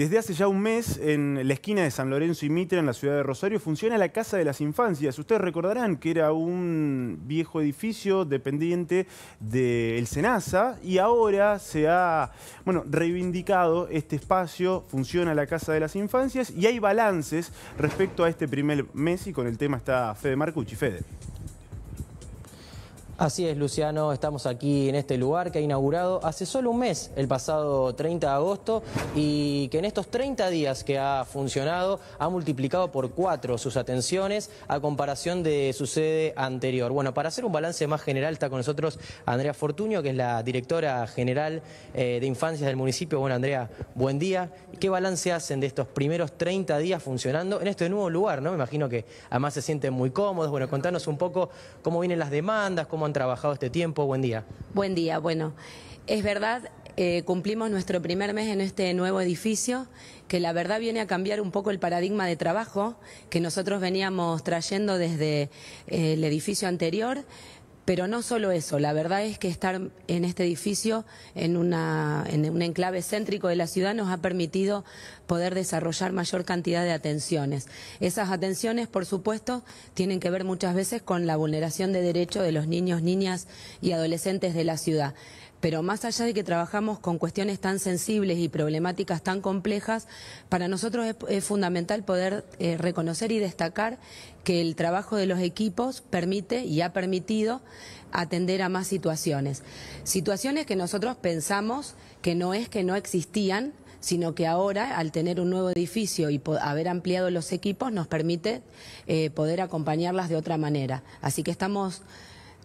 Desde hace ya un mes, en la esquina de San Lorenzo y Mitra, en la ciudad de Rosario, funciona la Casa de las Infancias. Ustedes recordarán que era un viejo edificio dependiente del SENASA y ahora se ha bueno, reivindicado este espacio, funciona la Casa de las Infancias y hay balances respecto a este primer mes y con el tema está Fede Marcucci. Fede. Así es, Luciano, estamos aquí en este lugar que ha inaugurado hace solo un mes, el pasado 30 de agosto, y que en estos 30 días que ha funcionado ha multiplicado por cuatro sus atenciones a comparación de su sede anterior. Bueno, para hacer un balance más general está con nosotros Andrea Fortuño, que es la directora general eh, de infancias del municipio. Bueno, Andrea, buen día. ¿Qué balance hacen de estos primeros 30 días funcionando en este nuevo lugar? ¿no? Me imagino que además se sienten muy cómodos. Bueno, contanos un poco cómo vienen las demandas, cómo trabajado este tiempo? Buen día. Buen día, bueno, es verdad, eh, cumplimos nuestro primer mes en este nuevo edificio, que la verdad viene a cambiar un poco el paradigma de trabajo que nosotros veníamos trayendo desde eh, el edificio anterior. Pero no solo eso, la verdad es que estar en este edificio, en, una, en un enclave céntrico de la ciudad, nos ha permitido poder desarrollar mayor cantidad de atenciones. Esas atenciones, por supuesto, tienen que ver muchas veces con la vulneración de derechos de los niños, niñas y adolescentes de la ciudad. Pero más allá de que trabajamos con cuestiones tan sensibles y problemáticas tan complejas, para nosotros es, fundamental poder eh, reconocer y destacar que el trabajo de los equipos permite y ha permitido atender a más situaciones. Situaciones que nosotros pensamos que no es que no existían, sino que ahora, al tener un nuevo edificio y haber ampliado los equipos, nos permite eh, poder acompañarlas de otra manera. Así que estamos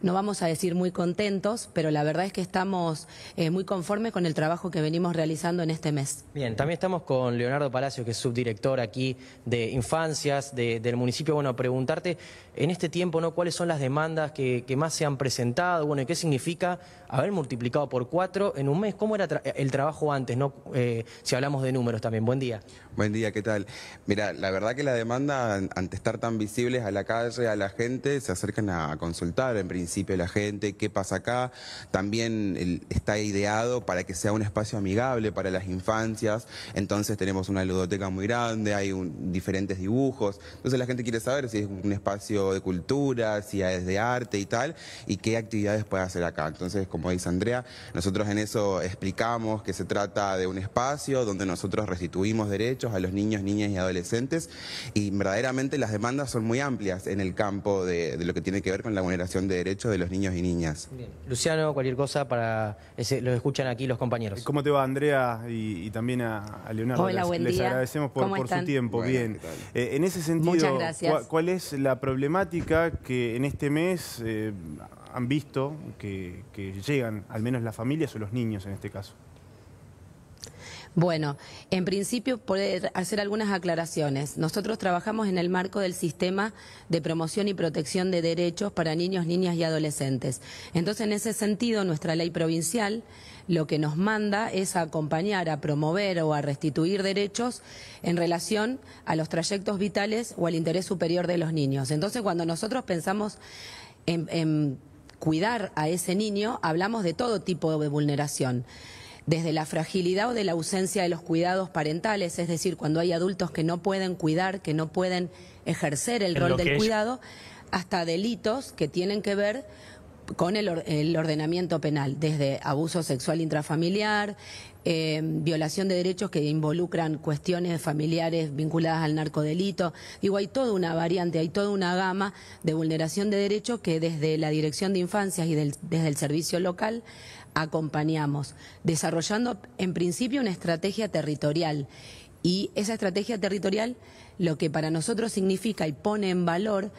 no vamos a decir muy contentos, pero la verdad es que estamos eh, muy conformes con el trabajo que venimos realizando en este mes. Bien, también estamos con Leonardo Palacio, que es subdirector aquí de Infancias del municipio. Bueno, preguntarte en este tiempo, ¿no? ¿Cuáles son las demandas que, más se han presentado? Bueno, ¿qué significa haber multiplicado por cuatro en un mes? ¿Cómo era el trabajo antes, no? Eh, si hablamos de números también. Buen día. Buen día, ¿qué tal? Mira, la verdad que la demanda, ante estar tan visibles a la calle, a la gente, se acercan a consultar en principio la gente, qué pasa acá. También está ideado para que sea un espacio amigable para las infancias. Entonces tenemos una ludoteca muy grande, hay diferentes dibujos. Entonces la gente quiere saber si es un espacio de cultura, si es de arte y tal, y qué actividades puede hacer acá. Entonces, como dice Andrea, nosotros en eso explicamos que se trata de un espacio donde nosotros restituimos derechos a los niños, niñas y adolescentes, y verdaderamente las demandas son muy amplias en el campo de, lo que tiene que ver con la vulneración de derechos de los niños y niñas. Luciano, cualquier cosa para... Ese, lo escuchan aquí los compañeros. ¿Cómo te va, Andrea? Y, también a, Leonardo. Hola, les, buen les agradecemos por, su tiempo. Bien. Eh, en ese sentido, ¿cuál es la problemática que en este mes eh, han visto que, llegan, al menos las familias o los niños en este caso? Bueno, en principio poder hacer algunas aclaraciones. Nosotros trabajamos en el marco del sistema de promoción y protección de derechos para niños, niñas y adolescentes. Entonces, en ese sentido, nuestra ley provincial lo que nos manda es acompañar, a promover o a restituir derechos en relación a los trayectos vitales o al interés superior de los niños. Entonces, cuando nosotros pensamos en, cuidar a ese niño, hablamos de todo tipo de vulneración desde la fragilidad o de la ausencia de los cuidados parentales, es decir, cuando hay adultos que no pueden cuidar, que no pueden ejercer el rol del cuidado, hasta delitos que tienen que ver con el, ordenamiento penal, desde abuso sexual intrafamiliar, eh, violación de derechos que involucran cuestiones familiares vinculadas al narcodelito. Digo, hay toda una variante, hay toda una gama de vulneración de derechos que desde la Dirección de Infancias y desde el servicio local acompañamos, desarrollando en principio una estrategia territorial. Y esa estrategia territorial lo que para nosotros significa y pone en valor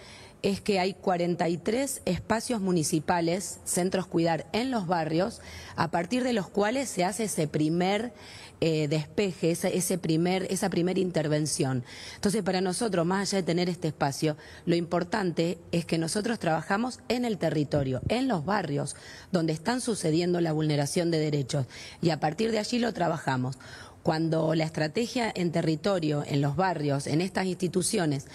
es que hay 43 espacios municipales, centros cuidar en los barrios, a partir de los cuales se hace ese primer eh, despeje, ese, primer, esa primera intervención. Entonces, para nosotros, más allá de tener este espacio, lo importante es que nosotros trabajamos en el territorio, en los barrios, donde están sucediendo la vulneración de derechos, y a partir de allí lo trabajamos. Cuando la estrategia en territorio, en los barrios, en estas instituciones,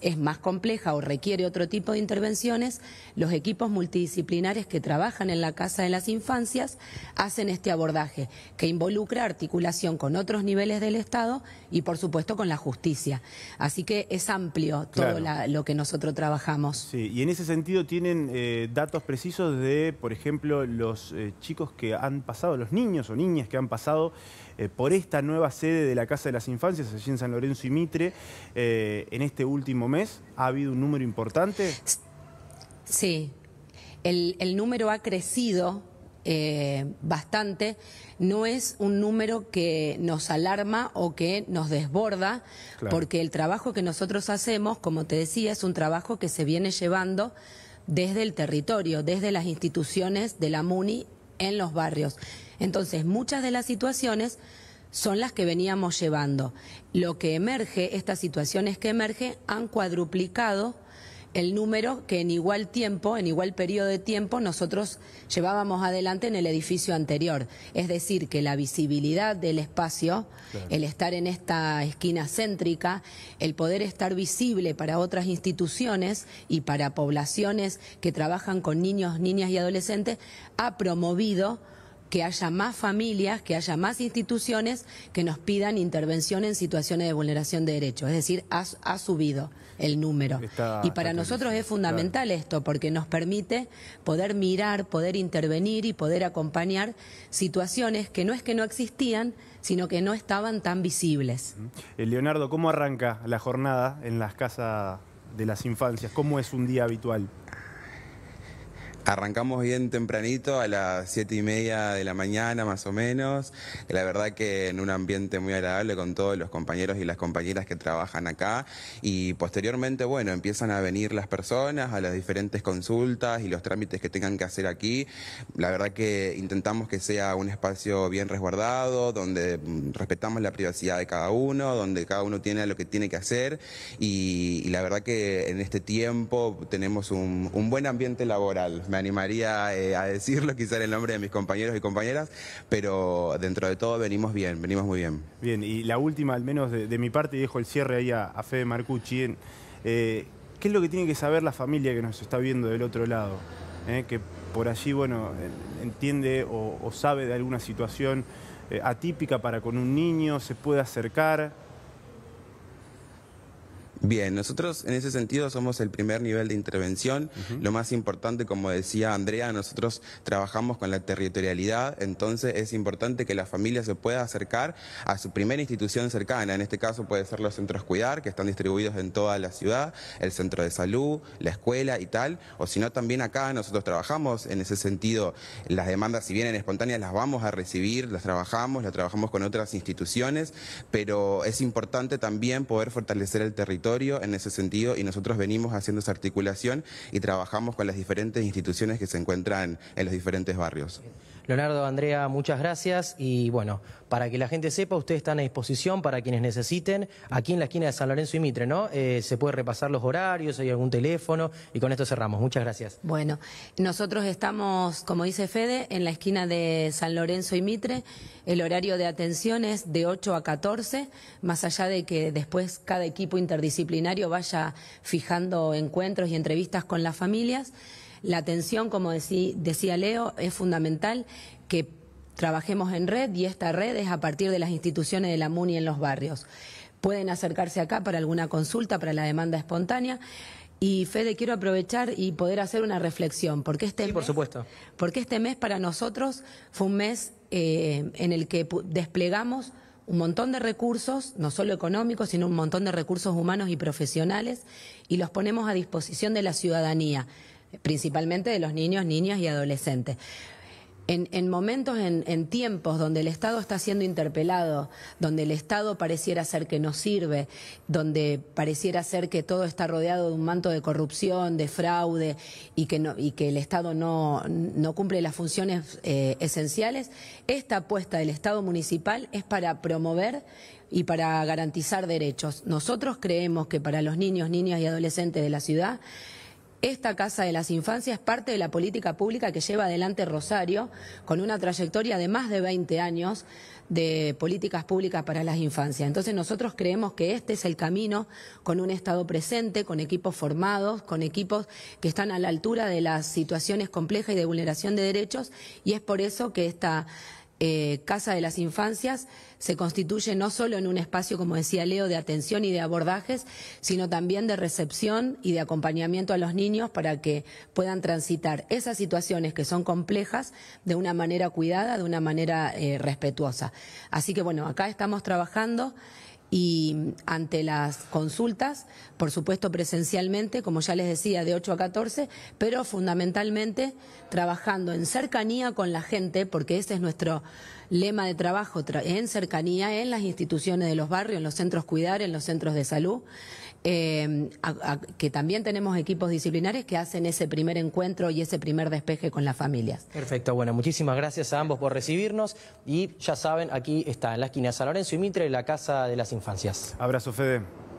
es más compleja o requiere otro tipo de intervenciones, los equipos multidisciplinares que trabajan en la Casa de las Infancias hacen este abordaje que involucra articulación con otros niveles del Estado y por supuesto con la justicia. Así que es amplio todo lo que nosotros trabajamos. Sí, y en ese sentido tienen eh, datos precisos de, por ejemplo, los eh, chicos que han pasado, los niños o niñas que han pasado eh, por esta nueva sede de la Casa de las Infancias, allí en San Lorenzo y Mitre, en este último mes. ¿Ha habido un número importante? Sí, el, número ha crecido bastante, no es un número que nos alarma o que nos desborda, porque el trabajo que nosotros hacemos, como te decía, es un trabajo que se viene llevando desde el territorio, desde las instituciones de la MUNI en los barrios. Entonces, muchas de las situaciones son las que veníamos llevando. Lo que emerge, estas situaciones que emergen, han cuadruplicado el número que en igual tiempo, en igual periodo de tiempo, nosotros llevábamos adelante en el edificio anterior. Es decir, que la visibilidad del espacio, el estar en esta esquina céntrica, el poder estar visible para otras instituciones y para poblaciones que trabajan con niños, niñas y adolescentes, ha promovido que haya más familias, que haya más instituciones que nos pidan intervención en situaciones de vulneración de derechos. Es decir, ha, subido el número. y para nosotros es fundamental esto, porque nos permite poder mirar, poder intervenir y poder acompañar situaciones que no es que no existían, sino que no estaban tan visibles. Eh, Leonardo, ¿cómo arranca la jornada en las casas de las infancias? ¿Cómo es un día habitual? Arrancamos bien tempranito, a las siete y media de la mañana más o menos. La verdad que en un ambiente muy agradable con todos los compañeros y las compañeras que trabajan acá. Y posteriormente, bueno, empiezan a venir las personas a las diferentes consultas y los trámites que tengan que hacer aquí. La verdad que intentamos que sea un espacio bien resguardado, donde mm, respetamos la privacidad de cada uno, donde cada uno tiene lo que tiene que hacer. Y, la verdad que en este tiempo tenemos un, buen ambiente laboral me animaría eh, a decirlo, quizá en el nombre de mis compañeros y compañeras, pero dentro de todo venimos bien, venimos muy bien. Bien, y la última, al menos de, mi parte, y dejo el cierre ahí a, Fede Marcucci. Eh, ¿Qué es lo que tiene que saber la familia que nos está viendo del otro lado? Eh, que por allí, bueno, entiende o sabe de alguna situación atípica para con un niño, se puede acercar. Bien, nosotros en ese sentido somos el primer nivel de intervención. Lo más importante, como decía Andrea, nosotros trabajamos con la territorialidad, entonces es importante que la familia se pueda acercar a su primera institución cercana. En este caso puede ser los centros cuidar, que están distribuidos en toda la ciudad, el centro de salud, la escuela y tal, o si no también acá nosotros trabajamos en ese sentido. Las demandas, si vienen espontáneas, las vamos a recibir, las trabajamos, las trabajamos con otras instituciones, pero es importante también poder fortalecer el territorio en ese sentido y nosotros venimos haciendo esa articulación y trabajamos con las diferentes instituciones que se encuentran en los diferentes barrios. Leonardo, Andrea, muchas gracias y bueno, para que la gente sepa, ustedes están a disposición para quienes necesiten, aquí en la esquina de San Lorenzo y Mitre, ¿no? Eh, se puede repasar los horarios, hay algún teléfono y con esto cerramos. Muchas gracias. Bueno, nosotros estamos, como dice Fede, en la esquina de San Lorenzo y Mitre. El horario de atención es de 8 a 14, más allá de que después cada equipo interdisciplinario vaya fijando encuentros y entrevistas con las familias. La atención, como decía Leo, es fundamental que trabajemos en red y esta red es a partir de las instituciones de la MUNI en los barrios. Pueden acercarse acá para alguna consulta, para la demanda espontánea. Y Fede, quiero aprovechar y poder hacer una reflexión, porque este, por supuesto. Porque este mes para nosotros fue un mes eh, en el que desplegamos un montón de recursos, no solo económicos, sino un montón de recursos humanos y profesionales, y los ponemos a disposición de la ciudadanía principalmente de los niños, niñas y adolescentes. En, momentos, en, tiempos donde el Estado está siendo interpelado, donde el Estado pareciera ser que no sirve, donde pareciera ser que todo está rodeado de un manto de corrupción, de fraude y que, y que el Estado no, cumple las funciones eh, esenciales, esta apuesta del Estado municipal es para promover y para garantizar derechos. Nosotros creemos que para los niños, niñas y adolescentes de la ciudad, esta Casa de las Infancias es parte de la política pública que lleva adelante Rosario, con una trayectoria de más de 20 años de políticas públicas para las infancias. Entonces nosotros creemos que este es el camino con un Estado presente, con equipos formados, con equipos que están a la altura de las situaciones complejas y de vulneración de derechos, y es por eso que esta eh, Casa de las Infancias se constituye no solo en un espacio, como decía Leo, de atención y de abordajes, sino también de recepción y de acompañamiento a los niños para que puedan transitar esas situaciones que son complejas de una manera cuidada, de una manera eh, respetuosa. Así que bueno, acá estamos trabajando y ante las consultas, por supuesto presencialmente, como ya les decía, de 8 a 14, pero fundamentalmente trabajando en cercanía con la gente, porque ese es nuestro lema de trabajo, en cercanía en las instituciones de los barrios, en los centros cuidar, en los centros de salud, eh, que también tenemos equipos disciplinares que hacen ese primer encuentro y ese primer despeje con las familias. Perfecto, bueno, muchísimas gracias a ambos por recibirnos y ya saben, aquí está en la esquina San Lorenzo y Mitre, la Casa de las Infancias. Abrazo, Fede.